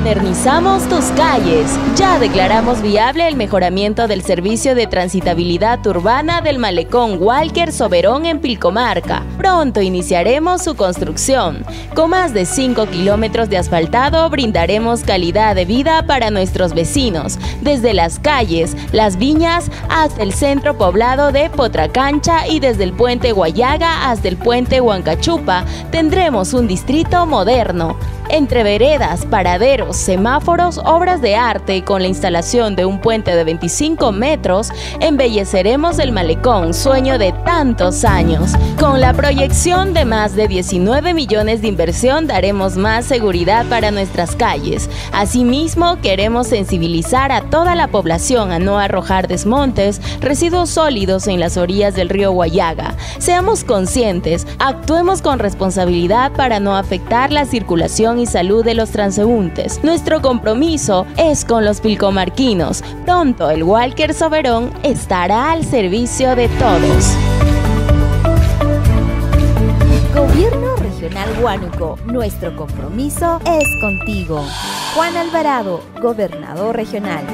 Modernizamos tus calles. Ya declaramos viable el mejoramiento del servicio de transitabilidad urbana del malecón Walker Soberón en Pilcomarca. Pronto iniciaremos su construcción. Con más de 5 kilómetros de asfaltado brindaremos calidad de vida para nuestros vecinos, desde las calles, las viñas hasta el centro poblado de Potracancha y desde el puente Guayaga hasta el puente Huancachupa tendremos un distrito moderno entre veredas, paraderos, semáforos, obras de arte y con la instalación de un puente de 25 metros, embelleceremos el malecón, sueño de tantos años. Con la proyección de más de 19 millones de inversión daremos más seguridad para nuestras calles. Asimismo, queremos sensibilizar a toda la población a no arrojar desmontes, residuos sólidos en las orillas del río Guayaga. Seamos conscientes, actuemos con responsabilidad para no afectar la circulación y salud de los transeúntes. Nuestro compromiso es con los pilcomarquinos. Pronto el Walker Soberón estará al servicio de todos. Gobierno Regional Huánuco, nuestro compromiso es contigo. Juan Alvarado, Gobernador Regional.